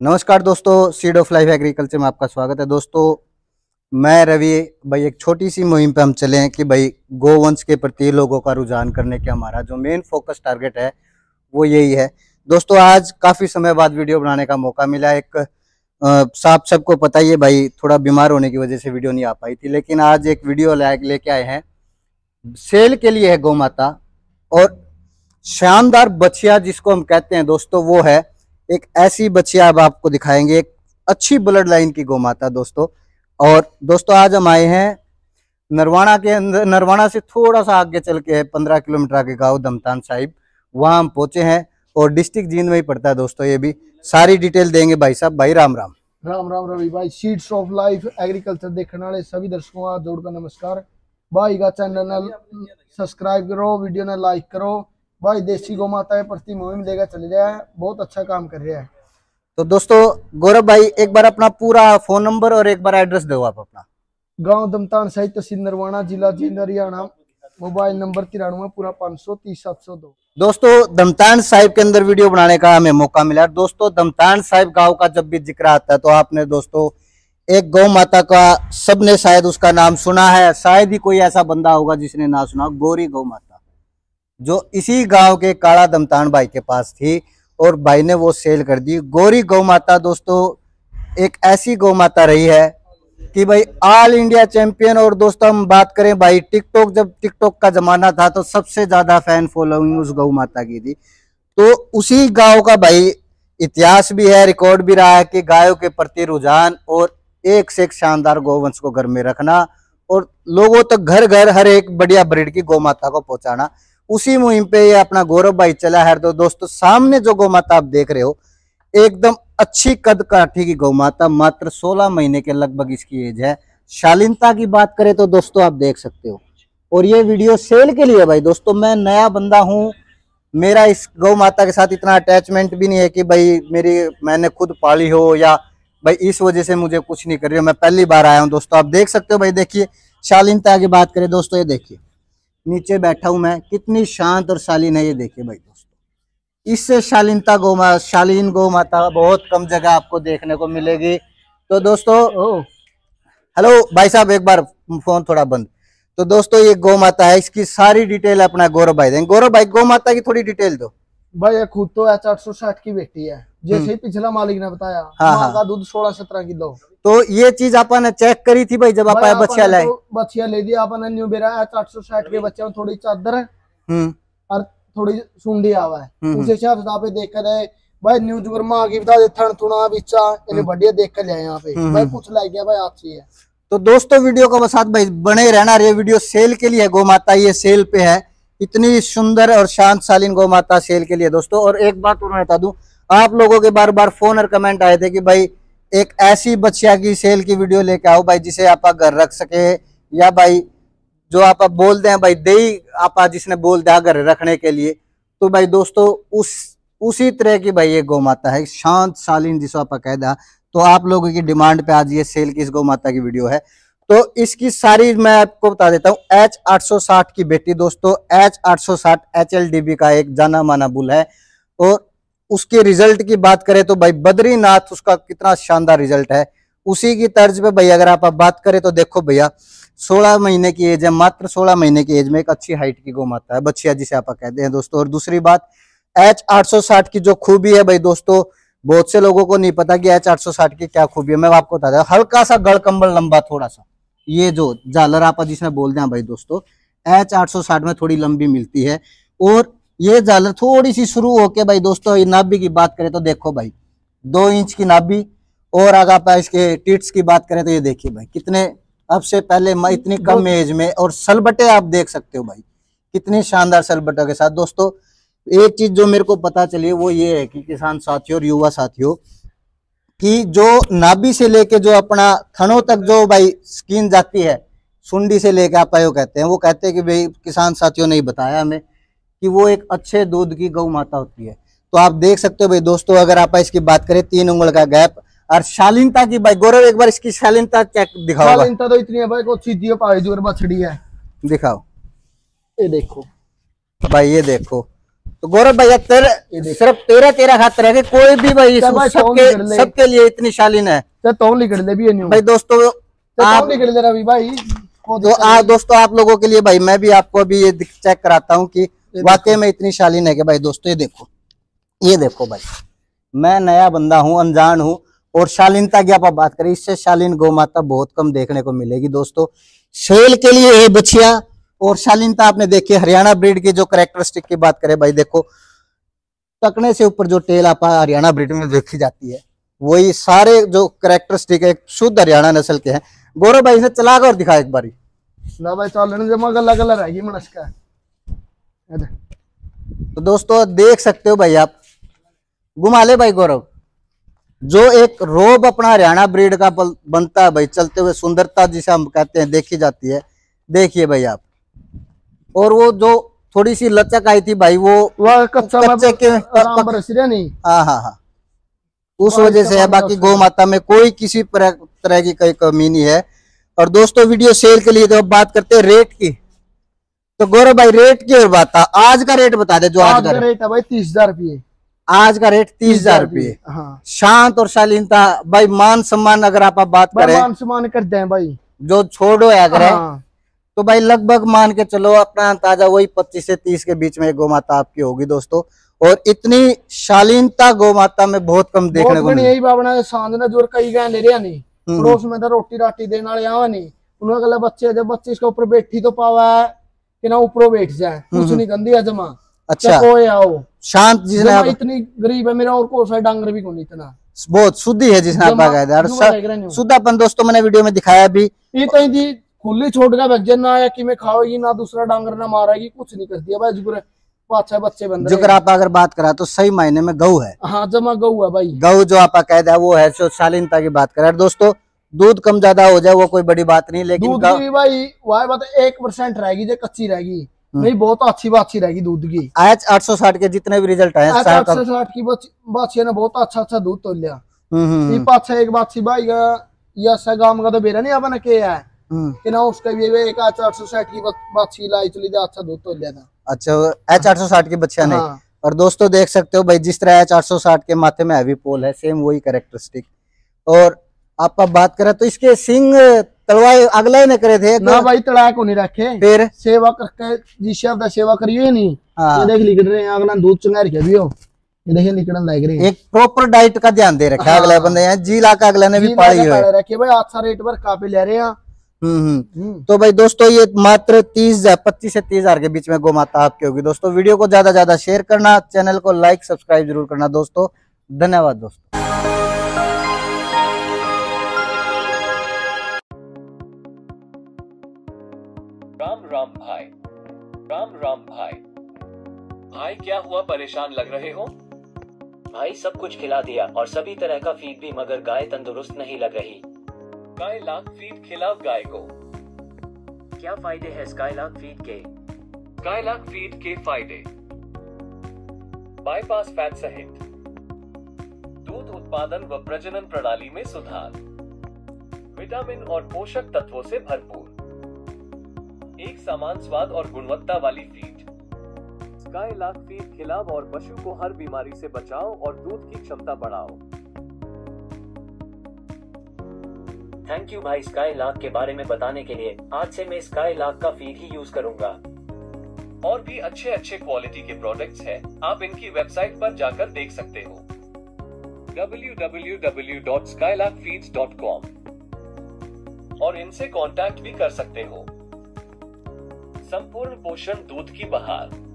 नमस्कार दोस्तों seed of life agriculture में आपका स्वागत है। दोस्तों, मैं रवि, भाई, एक छोटी सी मुहिम पे हम चले हैं कि भाई गोवंश के प्रति लोगों का रुझान करने के हमारा जो मेन फोकस टारगेट है, वो यही है। दोस्तों, आज काफ़ी समय बाद वीडियो बनाने का मौका मिला। एक साफ़ सबको पता ही है भाई, थोड़ा बीमार होने की वजह से वीडियो नहीं आ पाई थी, लेकिन आज एक वीडियो लेके आए हैं। सेल के लिए है गौ माता, और शानदार बछिया जिसको हम कहते हैं दोस्तों, वो है एक ऐसी बच्चिया अब आपको दिखाएँगे, एक अच्छी ब्लड लाइन की गौ माता दोस्तों। और दोस्तों, आज हम आए हैं नरवाणा के अंदर, नरवाणा से थोड़ा सा आगे चल के पंद्रह किलोमीटर आगे गाँव दमतान साहिब। वहाँ हम पहुँचे हैं और डिस्ट्रिक्ट जींद में ही पड़ता है दोस्तों, ये भी। सारी डिटेल देंगे भाई साहब। भाई, राम राम। राम राम, रवि भाई। सीड्स ऑफ़ लाइफ एग्रीकल्चर देखने वाले सभी दर्शकों का जोड़कर नमस्कार। भाई का चैनल सब्सक्राइब करो वीडियो ने लाइक करो। भाई देसी गौ माता है प्रति मुहिम लेकर चले जाए। बहुत अच्छा काम कर रहा है। तो दोस्तों गौरव भाई एक बार अपना पूरा फ़ोन नंबर और एक बार एड्रेस दो आप अपना। गाँव दमतान सहित तहसील नरवाना जिला जींद हरियाणा मोबाइल नंबर तिरानवे पूरा पाँच सौ तीस सात सौ दो। दोस्तों दमतान साहिब के अंदर वीडियो बनाने का हमें मौका मिला। दोस्तों दमतान साहिब गाँव का जब भी ज़िक्र आता है तो आपने दोस्तों एक गौ माता का सबने शायद उसका नाम सुना है। शायद ही कोई ऐसा बंदा होगा जिसने ना सुना गोरी गौ माता। जो इसी गाँव के काला दमतान भाई के पास थी और भाई ने वो सेल कर दी। गोरी गौ माता दोस्तों, एक ऐसी गौ माता रही है कि भाई ऑल इंडिया चैंपियन और दोस्तों, हम बात करें भाई टिकटॉक जब टिकटॉक का जमाना था तो सबसे ज़्यादा फ़ैन फॉलोइंग उस गौ माता की थी। तो उसी गाँव का भाई इतिहास भी है रिकॉर्ड भी रहा है कि गायों के प्रति रुझान और एक से एक शानदार गौवंश को घर में रखना और लोगों तक तो घर घर हर एक बढ़िया ब्रिड की गौ माता को पहुंचाना। उसी मुहिम पे ये अपना गौरव भाई चला है। तो दोस्तों, सामने जो गौ माता आप देख रहे हो, एकदम अच्छी कद काठी की गौ माता, मात्र 16 महीने के लगभग इसकी एज है। शालीनता की बात करें तो दोस्तों, आप देख सकते हो। और ये वीडियो सेल के लिए भाई। दोस्तों, मैं नया बंदा हूँ। मेरा इस गौ माता के साथ इतना अटैचमेंट भी नहीं है कि भाई मेरी, मैंने खुद पाली हो या भाई इस वजह से मुझे कुछ नहीं कर रही हो। मैं पहली बार आया हूँ, दोस्तों। आप देख सकते हो भाई, देखिए, शालीनता की बात करें, दोस्तों, ये देखिए। नीचे बैठा हूँ मैं। कितनी शांत और शालीन है ये देखिए भाई दोस्तों। इससे शालीनता गौ मा शालीन गौ माता बहुत कम जगह आपको देखने को मिलेगी। तो दोस्तों हेलो भाई साहब एक बार फ़ोन थोड़ा बंद। तो दोस्तों ये गौ माता है इसकी सारी डिटेल अपना गौरव भाई देंगे। गौरव भाई गौ माता की थोड़ी डिटेल दो। भाई खुद तो एच आठ सौ साठ की बेटी है। जैसे हम्म। पिछला मालिक ने बताया हाँ, हाँ। दूध सोलह सत्रह किलो। तो ये चीज़ अपन चेक करी थी भाई जब आप बच्चिया लाए? तो बच्चिया ले दिया अपन न्यू बेरा आठ सौ साठ के बच्चे में थोड़ी चादर है। हम्म। और थोड़ी सुंडी आवा है। हम्म, उस हिसाब से आप देख कर भाई न्यू जुगर माँ की बता दे थन थुना बिचा इन्हें बढ़िया देख कर लिया यहाँ पे। भाई कुछ लाइक गया भाई अच्छी है तो दोस्तों वीडियो को बसात भाई बने रहना। ये वीडियो सेल के लिए गौ माता ये सेल पे है। इतनी सुंदर और शांत शालीन गौ माता सेल के लिए दोस्तों। और एक बात और मैं बता दू आप लोगों के बार बार फ़ोन और कमेंट आए थे कि भाई एक ऐसी बच्चिया की सेल की वीडियो लेके आओ भाई, जिसे आप घर रख सके, या भाई, जो आप बोल दें भाई दे आप जिसने बोल दिया घर रखने के लिए तो भाई दोस्तों, उस, उसी तरह की भाई ये गौ माता है। शांत, शालीन, जिसको आप कह दिया तो आप लोगों की डिमांड पे आज ये सेल की इस गौ माता की वीडियो है। तो इसकी सारी मैं आपको बता देता हूँ एच 860 की बेटी दोस्तों H 860 H L D B का एक जाना माना बुल है, और उसके रिज़ल्ट की बात करें तो भाई बद्रीनाथ उसका कितना शानदार रिज़ल्ट है। उसी की तर्ज पे भाई अगर आप बात करें तो देखो भैया, सोलह महीने की एज है, मात्र सोलह महीने की एज में एक अच्छी हाइट की गौ माता है बच्चिया जिसे आप कहते हैं दोस्तों। और दूसरी बात एच आठ सौ साठ की जो खूबी है भाई दोस्तों, बहुत से लोगों को नहीं पता कि एच आठ की क्या खूबी है, मैं आपको बता दें, हल्का सा गढ़ कंबल लंबा थोड़ा सा, ये जो जालर आप जिसने बोल दिया भाई दोस्तों एच आठ में थोड़ी लंबी मिलती है। और ये झालर थोड़ी सी शुरू होके भाई दोस्तों ये नाभि की बात करें तो देखो भाई दो इंच की नाभि और अगर आप इसके टिट्स की बात करें तो ये देखिए भाई कितने अब से पहले इतनी कम एज में और सलबटे आप देख सकते हो भाई कितनी शानदार सलबटों के साथ। दोस्तों एक चीज़ जो मेरे को पता चली वो ये है कि किसान साथियों और युवा साथियों कि जो नाभि से लेके जो अपना थनों तक जो भाई स्किन जाती है सुंडी से लेके आप कहते हैं वो कहते हैं कि भाई किसान साथियों ने बताया हमें कि वो एक अच्छे दूध की गौ माता होती है। तो आप देख सकते हो भाई दोस्तों अगर आप इसकी बात करें तीन उंगल का गैप और शालीनता की भाई गौरव एक बार इसकी शालीनता चेक दिखाओ शालीनता तो इतनी है भाई को पाई बछड़ी है। दिखाओ। ये देखो। भाई ये देखो। तो गौरव भैया तेरे सिर्फ़ तेरह तेरह खातर है कि कोई भी भाई सबके सबके लिए इतनी शालीन है। तो निकल ले भी भाई दोस्तों आप निकल ले रवि भाई। तो आ, दोस्तों आप लोगों के लिए भाई मैं भी आपको अभी ये चेक कराता हूँ कि वाकई में इतनी शालीन है कि भाई दोस्तों ये देखो। ये देखो भाई। मैं नया बंदा हूँ अनजान हूँ और शालीनता की आप बात करें इससे शालीन गौ माता बहुत कम देखने को मिलेगी दोस्तों। सेल के लिए ये बछिया और शालीनता आपने देखी हरियाणा ब्रीड की जो करेक्टरिस्टिक की बात करें भाई देखो टकने से ऊपर जो टेल आप हरियाणा ब्रीड में देखी जाती है वही सारे जो करेक्टरिस्टिक है शुद्ध हरियाणा नस्ल के हैं। गौरव भाई इसे चला कर दिखा एक बारी। ना भाई चल जमा गला गला रहेगी मनस्का तो दोस्तों देख सकते हो भाई आप। घुमा ले भाई गौरव। जो एक रोब अपना हरियाणा ब्रीड का बनता है भाई चलते हुए सुंदरता जिसे हम कहते हैं देखी जाती है। देखिए भाई आप। और वो जो थोड़ी सी लचक आई थी भाई वो कच्चा कच्चे के नहीं। हाँ हाँ हाँ। उस वजह से है बाकी गौ माता में कोई किसी तरह की कोई कमी नहीं है। और दोस्तों वीडियो सेल के लिए तो बात करते हैं रेट की। तो गौरव भाई रेट की और बात आज का रेट बता दे जो आज, आज का रेट है भाई तीस हज़ार रुपये। आज का रेट तीस हज़ार रुपये हाँ। शांत और शालीनता। भाई मान सम्मान अगर आप बात करें। मान सम्मान कर हैं भाई। जो छोड़ो है अगर हाँ। तो भाई लगभग मान के चलो अपना अंदाज़ा वही पच्चीस से तीस के बीच में गौ माता आपकी होगी दोस्तों। और इतनी शालीनता गौ माता में बहुत कम देखने को यही बाबना साँझ ने ज़ोर कई गए ले रहा नहीं। हम्म। पड़ोस में तो रोटी राटी देने वाले आवा नहीं। उन्होंने बच्चे जब बच्चे इसके ऊपर बैठी तो पावा है। कि ना ऊपर बैठ जाए कुछ हम्म। नहीं गंदी है जमा। अच्छा। कोई आओ। शांत जिसने आप इतनी गरीब है मेरा और को सा डांगर भी कौन इतना। बहुत शुद्धि है जिसने आप शुद्धापन दोस्तों मैंने वीडियो में दिखाया भी। ये तो जी खुली छोड़ का भजन ना आया कि मैं खाओगी ना दूसरा डांगर ना मारेगी कुछ नहीं कर दिया भाई जुगर अच्छा बच्चे बन आप अगर बात करा तो सही मायने में गऊ है। हाँ जमा गऊ है भाई। गऊ जो आप कहते हैं वो है शालीनता की बात करें दोस्तों दूध कम ज़्यादा हो जाए वो कोई बड़ी बात नहीं लेकिन दूध की भाई वह बात एक परसेंट रहेगी जो कच्ची रहेगी। हम्म। नहीं बहुत अच्छी बात रहेगी दूध की। एच आठ सौ साठ के जितने भी रिज़ल्ट आए आठ सौ साठ की बाछी ने बहुत अच्छा अच्छा दूध तो लिया। हम्म, हम्म, पाँच एक बाछी भाई का गाँव का तो बेरा नहीं अपना के है। कि ना उसका भी एक आठ सौ साठ की बाछी लाई चली अच्छा दूध तो लिया था। अच्छा एच आठ सौ साठ की बच्चिया नहीं। हाँ। और दोस्तों देख सकते हो भाई जिस तरह एच आठ सौ साठ के माथे में हैवी पोल है सेम वही करेक्टरिस्टिक और आप बात करें तो इसके सिंह तलवाए अगला ही न करे थे ना भाई तड़ा को नहीं रखे। फिर? सेवा करके जी शब्द सेवा करिए नहीं। हाँ। ये देख लिख रहे हैं अगला दूध चंगा रखे भी हो ये देखिए निकलने लग रही एक प्रॉपर डाइट का ध्यान दे रखा है अगले हाँ। बंदे हैं जी लाख अगले ने भी पाई है रखे भाई अच्छा रेट पर काफ़ी ले रहे हैं। हम्म, हम्म। हम्म। तो भाई दोस्तों ये मात्र तीस हज़ार पच्चीस से तीस हज़ार के बीच में गो माता आपकी होगी। दोस्तों वीडियो को ज़्यादा ज़्यादा शेयर करना चैनल को लाइक सब्सक्राइब ज़रूर करना। दोस्तों धन्यवाद दोस्तों। राम राम भाई। भाई, क्या हुआ? परेशान लग रहे हो? भाई, सब कुछ खिला दिया और सभी तरह का फ़ीड भी, मगर गाय तंदुरुस्त नहीं लग रही। गाय लाख फ़ीड खिलाओ गाय को। क्या फ़ायदे हैं स्काईलाक फ़ीड के? स्काईलाक फ़ीड के फ़ायदे। बाईपास फैट सहित। दूध उत्पादन व प्रजनन प्रणाली में सुधार। विटामिन और पोषक तत्वों से भरपूर। एक समान स्वाद और गुणवत्ता वाली फ़ीड स्काई लाख फ़ीड खिलाओ और पशु को हर बीमारी से बचाओ और दूध की क्षमता बढ़ाओ। थैंक यू भाई स्काई लाख के बारे में बताने के लिए। आज से मैं स्काई लाख का फ़ीड ही यूज़ करूँगा। और भी अच्छे अच्छे क्वालिटी के प्रोडक्ट्स हैं। आप इनकी वेबसाइट पर जाकर देख सकते हो। www.skylakfeeds.com और इनसे कांटेक्ट भी कर सकते हो। संपूर्ण पोषण दूध की बहार।